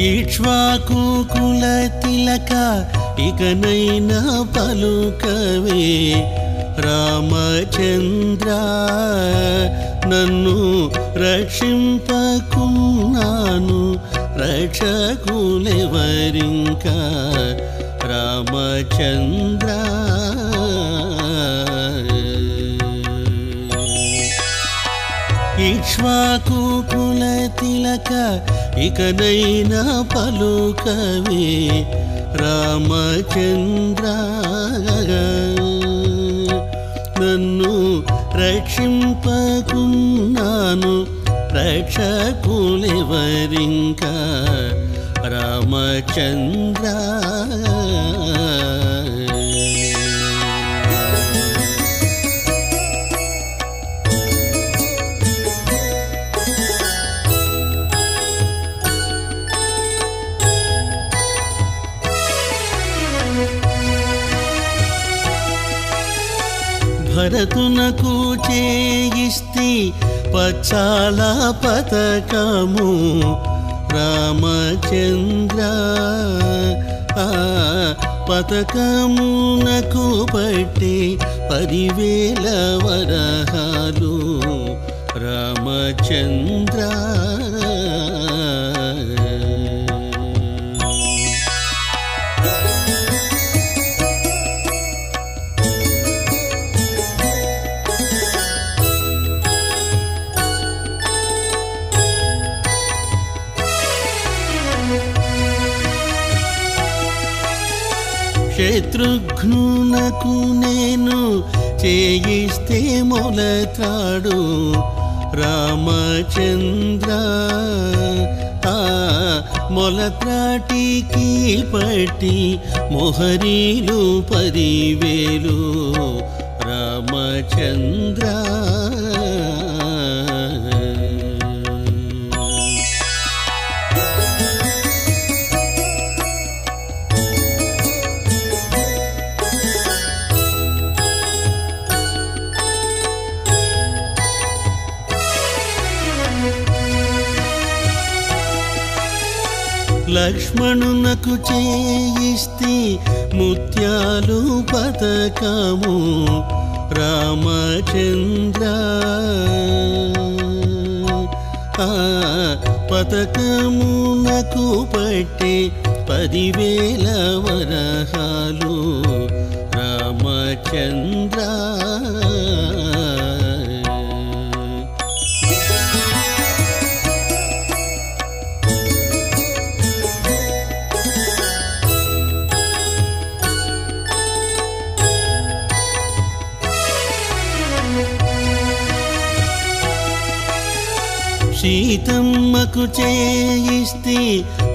ఇక్ష్వాకుల తిలక ఇకనైనా పలుకవే. రామచంద్ర నన్ను రక్షింపకున్నాను రక్షకులెవరింకా? రామచంద్ర ఇక్ష్వాకు కుల తిలక ఇకనైనా పలుకవే రామచంద్ర నన్ను రక్షింపకున్నాను రక్షకులెవరింక? రామచంద్ర భరతునకు చేయిస్తి పచ్చాల పతకము. రామచంద్ర ఆ పతకమునకు పట్టి పదివేల వరహాలు. రామచంద్ర శత్రుఘ్నునకు నేను చేయిస్తే మొలతాడు. రామచంద్ర ఆ మొలత్రాటికి పట్టి మొహరీలు పరివేలు. రామచంద్ర లక్ష్మణునకు చేయిస్తే ముత్యాలు పతకము. రామచంద్ర. ఆ పతకమునకు పట్టి పదివేల వరహాలు. రామచంద్ర. సీతమ్మకు చేయిస్తే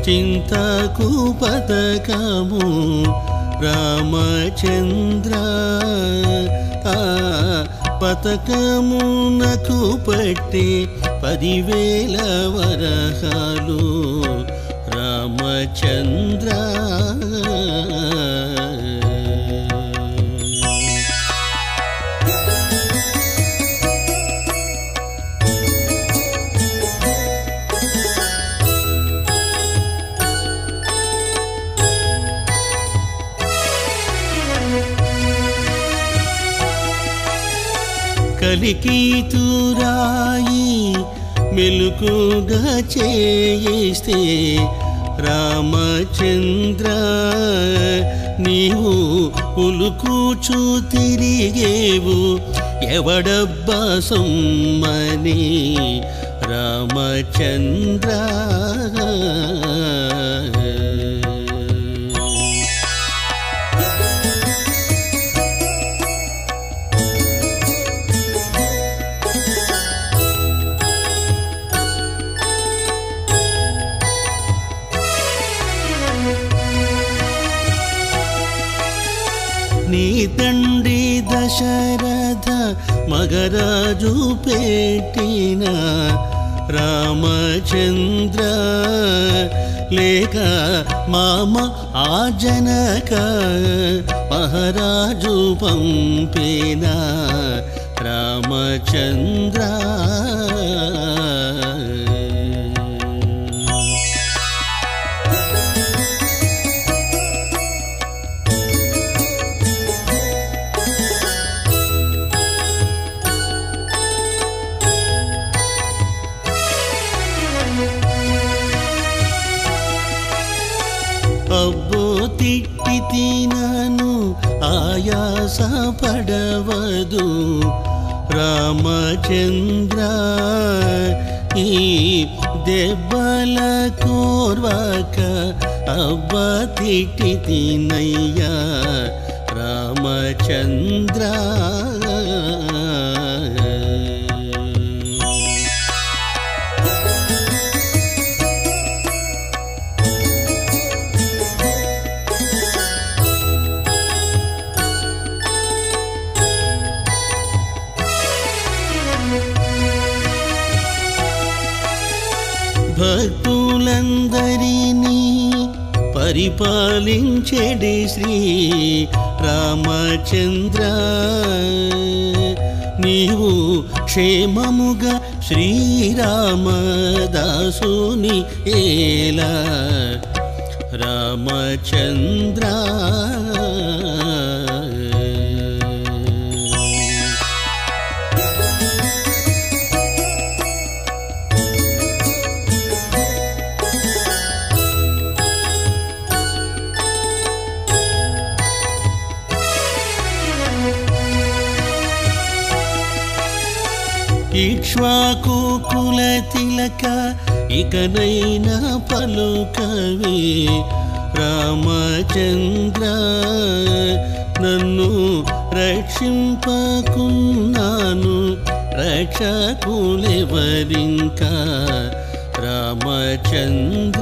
చింతకు పథకము రామచంద్ర ఆ పతకమునకు పట్టి పదివేల వరహాలు. రామచంద్ర కలికీతురాయి మెలుకుగా చేయిస్తే రామచంద్ర నీవు ఉలుకూచు తిరిగేవు ఎవడబ్బా సొమ్మని రామచంద్ర. దశరథ మగరాజు పెట్టిన రామచంద్ర లేక మామ ఆ జనక మహారాజు పంపిన రామచంద్ర ఆయాస పడవదు రామచంద్ర ఈ దెబ్బల కోర్వక అబ్బ తినయ్యా. రామచంద్ర భక్తులందరినీ పరిపాలించెడి శ్రీ రామచంద్ర. నీవు క్షేమముగా శ్రీరామదాసుని ఏలా రామచంద్ర. ఇక్ష్వాకు కుల తిలక ఇకనైనా పలుకవే. రామచంద్ర నన్ను రక్షింపకున్నాను రక్షకులెవరింకా? రామచంద్ర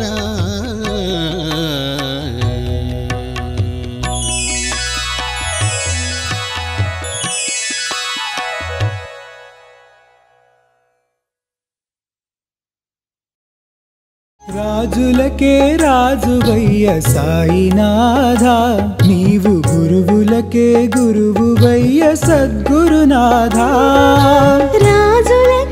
రాజులకే రాజువయ్య సాయినాథ. నీవు గురువులకే గురువువయ్య సద్గురునాథ. రాజులే